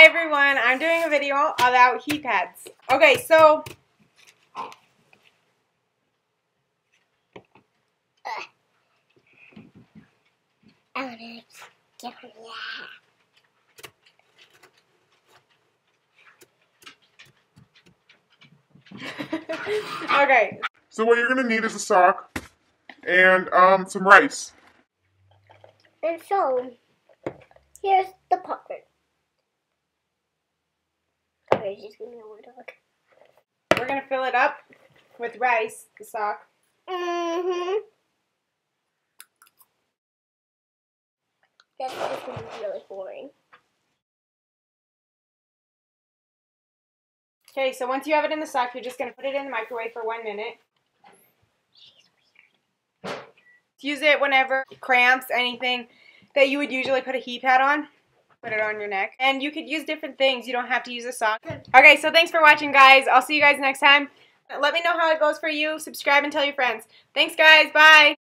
Hi everyone, I'm doing a video about heat pads. Okay, so I want to get on okay, So what you're gonna need is a sock and um some rice. And so, here's the part. Sorry, give me a word dog. we're gonna fill it up with rice, the sock. Mm-hmm. That's just gonna be really boring. Okay, so once you have it in the sock, you're just gonna put it in the microwave for one minute. Use it whenever cramps, anything that you would usually put a heat pad on. Put it on your neck. And you could use different things. You don't have to use a sock. Okay, so thanks for watching, guys. I'll see you guys next time. Let me know how it goes for you. Subscribe and tell your friends. Thanks, guys. Bye.